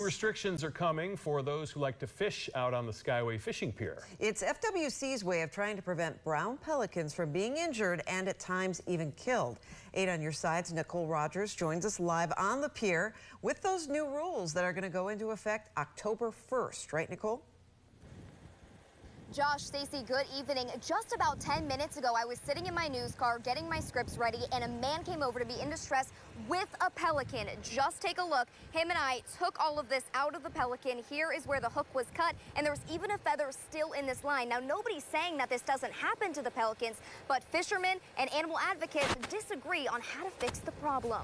Restrictions are coming for those who like to fish out on the Skyway Fishing Pier. It's FWC's way of trying to prevent brown pelicans from being injured and at times even killed. Eight on your sides, Nicole Rogers joins us live on the pier with those new rules that are going to go into effect October 1st. Right, Nicole? Josh, Stacy, good evening. Just about 10 minutes ago, I was sitting in my news car getting my scripts ready, and a man came over to me in distress with a pelican. Just take a look. Him and I took all of this out of the pelican. Here is where the hook was cut, and there's even a feather still in this line. Now, nobody's saying that this doesn't happen to the pelicans, but fishermen and animal advocates disagree on how to fix the problem.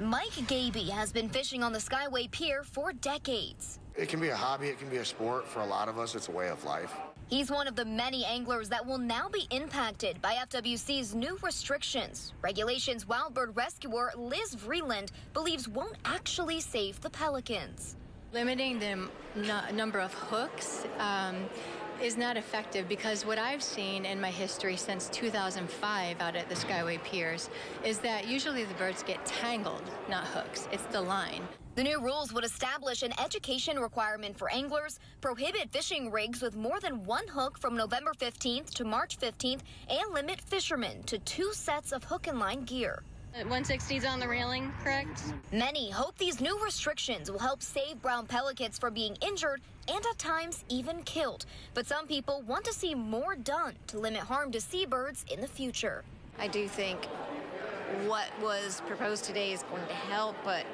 Mike Gaby has been fishing on the Skyway Pier for decades. It can be a hobby, it can be a sport. For a lot of us, it's a way of life. He's one of the many anglers that will now be impacted by FWC's new restrictions. Regulations wild bird rescuer Liz Vreeland believes won't actually save the pelicans. Limiting the number of hooks um, is not effective because what I've seen in my history since 2005 out at the Skyway Piers is that usually the birds get tangled, not hooks. It's the line. The new rules would establish an education requirement for anglers, prohibit fishing rigs with more than one hook from November 15th to March 15th, and limit fishermen to two sets of hook and line gear. 160 is on the railing, correct? Many hope these new restrictions will help save brown pelicans from being injured and at times even killed. But some people want to see more done to limit harm to seabirds in the future. I do think what was proposed today is going to help, but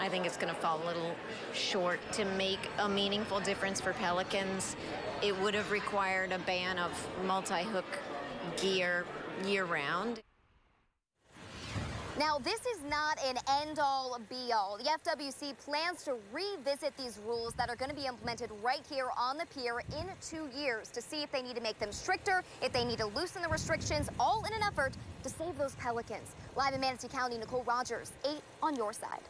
I think it's going to fall a little short to make a meaningful difference for pelicans. It would have required a ban of multi-hook gear year-round. Now, this is not an end-all, be-all. The FWC plans to revisit these rules that are going to be implemented right here on the pier in two years to see if they need to make them stricter, if they need to loosen the restrictions, all in an effort to save those pelicans. Live in Manatee County, Nicole Rogers, 8 on your side.